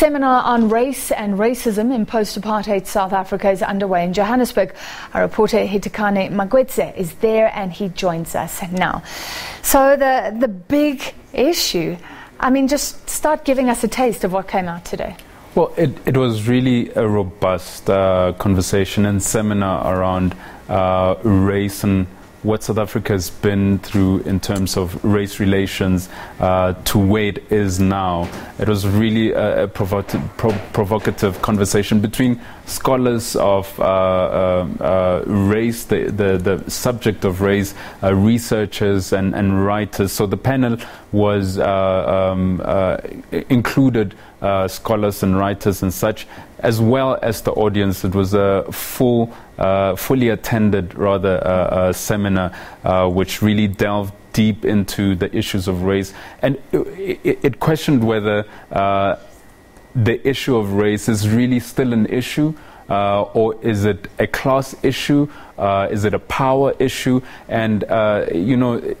Seminar on race and racism in post-apartheid South Africa is underway in Johannesburg. Our reporter Hitekani Magwedze is there and he joins us now. So the the big issue, I mean, just start giving us a taste of what came out today. Well, it, it was really a robust uh, conversation and seminar around uh, race and what South Africa has been through in terms of race relations uh, to where it is now. It was really a, a provo- provocative conversation between scholars of uh, uh, uh, race, the, the, the, subject of race, uh, researchers, and, and writers. So the panel was um, included scholars and writers and such, as well as the audience. It was a full, fully attended, rather, seminar which really delved deep into the issues of race. And it, it, it questioned whether uh, the issue of race is really still an issue. Uh, or is it a class issue? Uh, is it a power issue? And, uh, you know,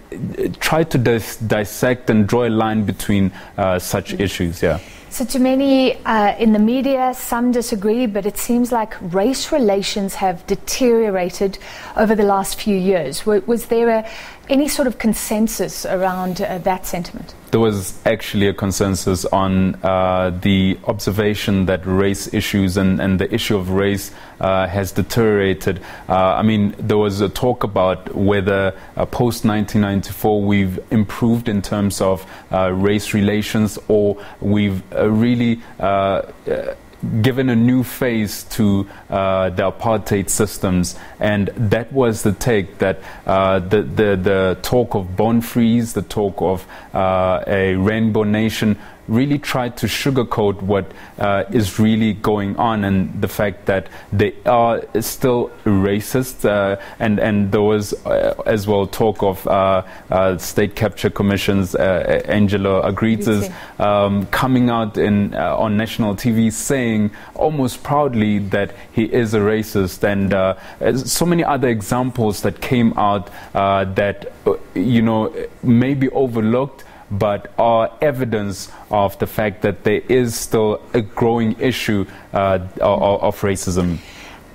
try to dis dissect and draw a line between uh, such issues? Yeah. So, to many uh, in the media, some disagree, but it seems like race relations have deteriorated over the last few years. W was there a, any sort of consensus around uh, that sentiment? There was actually a consensus on uh, the observation that race issues and, and the issue of race uh, has deteriorated. Uh, I mean, there was a talk about whether post 1990 we've improved in terms of uh, race relations or we've uh, really uh, uh, given a new face to uh, the apartheid systems, and that was the take that uh, the, the, the talk of born frees, the talk of uh, a rainbow nation really tried to sugarcoat what uh, is really going on and the fact that they are still racist. Uh, and, and there was uh, as well talk of uh, uh, state capture commissions, uh, Angelo Agrizzi's, um, coming out in, on national TV saying almost proudly that he is a racist. And so many other examples that came out that, you know, may be overlooked but are evidence of the fact that there is still a growing issue uh, of, of racism.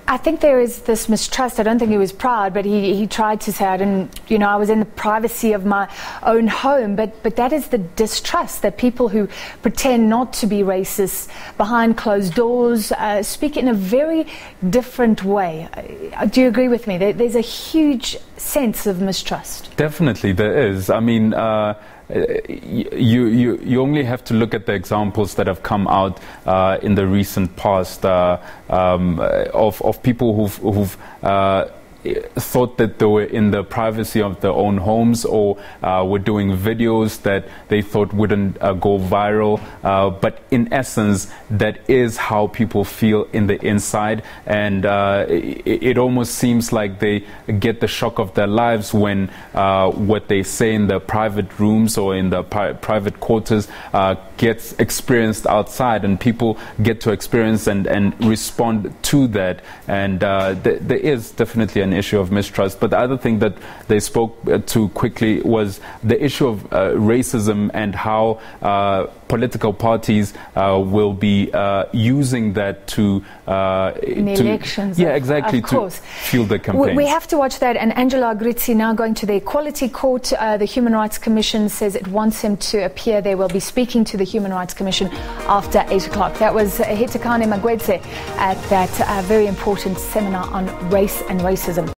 I think there is this mistrust. I don't think he was proud, but he, he tried to say, I didn't, you know, I was in the privacy of my own home. But, but that is the distrust that people who pretend not to be racist behind closed doors uh, speak in a very different way. Uh, do you agree with me? There, there's a huge sense of mistrust. Definitely, there is. I mean, uh, you, you, you only have to look at the examples that have come out uh, in the recent past uh, um, of, of people who've, who've uh, thought that they were in the privacy of their own homes or uh, were doing videos that they thought wouldn't uh, go viral. Uh, but in essence, that is how people feel in the inside. And uh, it, it, almost seems like they get the shock of their lives when uh, what they say in their private rooms or in the pri- private quarters uh, gets experienced outside and people get to experience and, and respond to that. And th- there is definitely an issue of mistrust. But the other thing that they spoke uh, to quickly was the issue of uh, racism and how uh, political parties uh, will be uh, using that to, uh, in to elections. Yeah, exactly. Of course. fuel the campaign. We have to watch that. And Angelo Agrizzi's now going to the Equality Court. the Human Rights Commission says it wants him to appear. They will be speaking to the Human Rights Commission after 8 o'clock. That was Hitekani Magwedze at that very important seminar on race and racism.